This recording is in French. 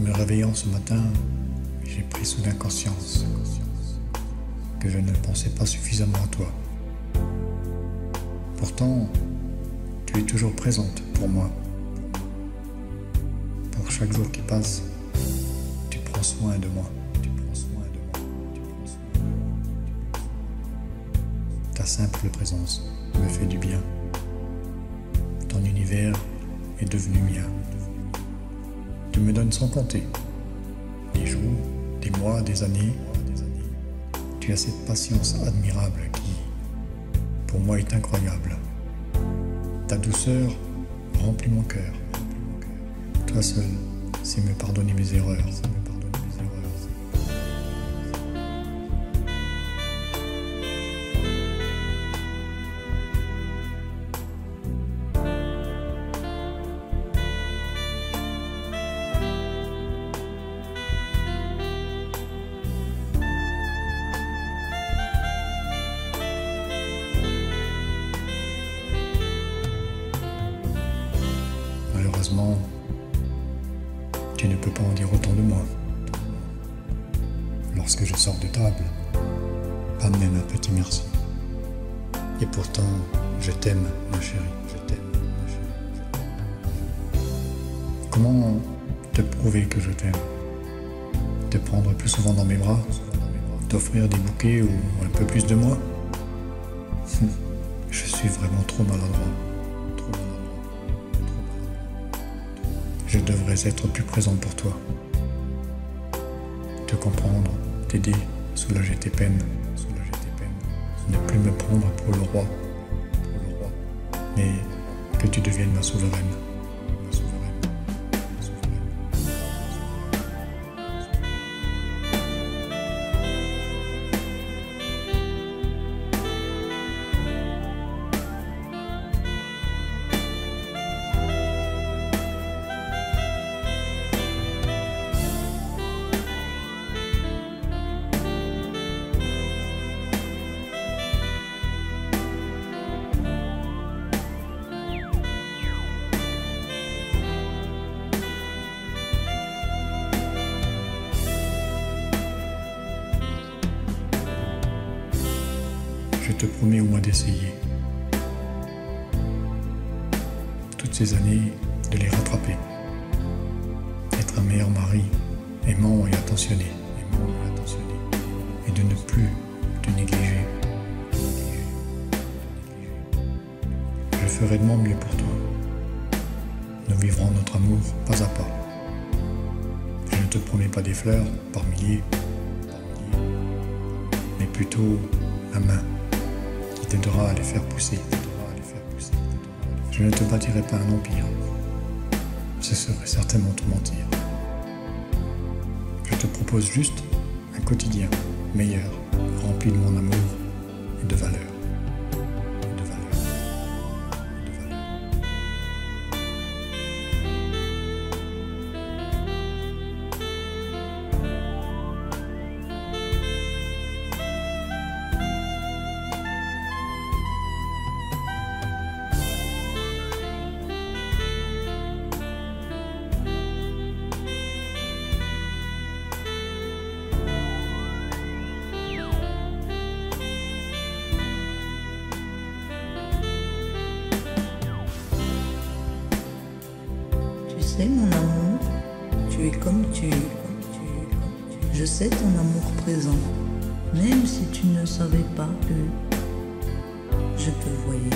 Me réveillant ce matin, j'ai pris soudain conscience que je ne pensais pas suffisamment à toi. Pourtant, tu es toujours présente pour moi. Pour chaque jour qui passe, tu prends soin de moi. Ta simple présence me fait du bien. Ton univers est devenu mien. Tu me donnes sans compter. Des jours, des mois, des années. Tu as cette patience admirable qui, pour moi, est incroyable. Ta douceur remplit mon cœur. Toi seul sais me pardonner mes erreurs. Tu ne peux pas en dire autant de moi. Lorsque je sors de table, pas même un petit merci. Et pourtant, je t'aime, ma chérie, je t'aime, ma chérie. Comment te prouver que je t'aime? Te prendre plus souvent dans mes bras? T'offrir des bouquets ou un peu plus de moi? Je suis vraiment trop maladroit. Je devrais être plus présent pour toi. Te comprendre, t'aider, soulager tes peines, soulager tes peines. Ne plus me prendre pour le roi, pour le roi, mais que tu deviennes ma souveraine. Je te promets au moins d'essayer. Toutes ces années, de les rattraper. Être un meilleur mari, aimant et attentionné. Aimant et attentionné. Et de ne plus te négliger. Je ferai de mon mieux pour toi. Nous vivrons notre amour pas à pas. Je ne te promets pas des fleurs par milliers, mais plutôt la main t'aidera à les faire pousser. Je ne te bâtirai pas un empire. Ce serait certainement te mentir. Je te propose juste un quotidien meilleur, rempli de mon amour et de valeur. Mon amour, tu es comme tu es. Je sais ton amour présent, même si tu ne savais pas que je te voyais,